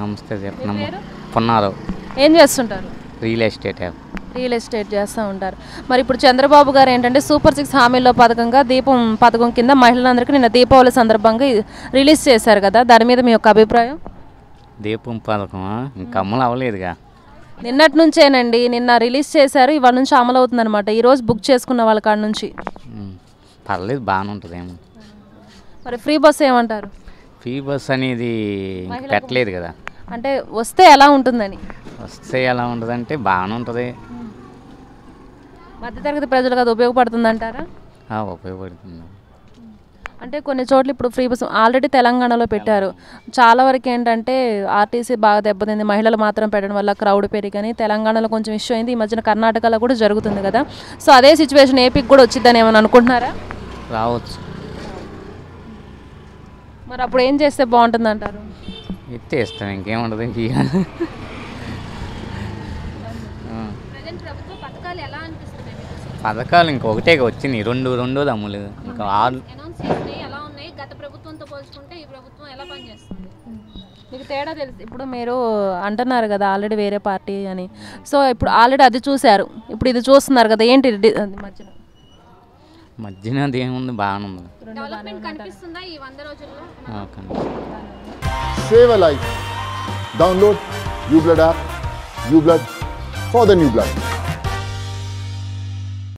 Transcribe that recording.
నమస్తే అండి. చెప్పనమ్మ ఏం చేస్తుంటారు? రియల్ ఎస్టేట్ రియల్ ఎస్టేట్ చేస్తూ ఉంటారు. మరి ఇప్పుడు చంద్రబాబు గారు ఏంటంటే సూపర్ సిక్స్ హామీల్లో పథకంగా దీపం పథకం కింద మహిళలందరికీ నిన్న దీపావళి సందర్భంగా రిలీజ్ చేశారు కదా దాని మీద మీ యొక్క అభిప్రాయం? దీపం పథకం ఇంకా అమలు అవ్వలేదుగా. నిన్నటి నుంచేనండి నిన్న రిలీజ్ చేశారు ఇవాళ నుంచి అమలు అవుతుందన్నమాట. ఈరోజు బుక్ చేసుకున్న వాళ్ళ కాడ నుంచి. పర్లేదు బాగానే ఉంటుందేమో. మరి ఫ్రీ బస్ ఏమంటారు? ఫ్రీ బస్ అనేది పెట్టలేదు కదా. అంటే వస్తే ఎలా ఉంటుందని? వస్తే ఎలా ఉంటుందంటే బాగానే ఉంటుంది. మధ్యతరగతి ప్రజలకు అది ఉపయోగపడుతుందంటారా? ఆ, ఉపయోగపడుతుంది. అంటే కొన్ని చోట్ల ఇప్పుడు ఫ్రీ బస్ ఆల్రెడీ తెలంగాణలో పెట్టారు. చాలా వరకు ఏంటంటే ఆర్టీసీ బాగా దెబ్బతింది. మహిళలు మాత్రం పెట్టడం వల్ల క్రౌడ్ పెరిగని తెలంగాణలో కొంచెం ఇష్యూ అయింది. ఈ మధ్యన కర్ణాటకలో కూడా జరుగుతుంది కదా. సో అదే సిచ్యువేషన్ ఏపీకి కూడా వచ్చిద్దని ఏమైనా అనుకుంటున్నారా? రావచ్చు. మరి అప్పుడు ఏం చేస్తే బాగుంటుంది అంటారు ఎత్తే ఇస్తాం ఇంకేముండదు. పథకాలు ఇంకొకటే వచ్చింది. రెండు రెండోది అమ్ములు ఇంకా ఆరు అనౌన్స్ చేసినాయి ఎలా ఉన్నాయి? గత ప్రభుత్వంతో పోల్చుకుంటే ఈ ప్రభుత్వం ఎలా పనిచేస్తుంది? మీకు తేడా తెలుసు. ఇప్పుడు మీరు అంటున్నారు కదా ఆల్రెడీ వేరే పార్టీ అని. సో ఇప్పుడు ఆల్రెడీ అది చూశారు. ఇప్పుడు ఇది చూస్తున్నారు కదా ఏంటి మధ్యన. మధ్యన అది ఏముంది? బాగానే ఉంది. డెవలప్మెంట్ కనిపిస్తుందా ఈ వంద రోజుల్లో ఆ, కనిపిస్తుంది. Save a life. Download uBlood app. uBlood for the new blood.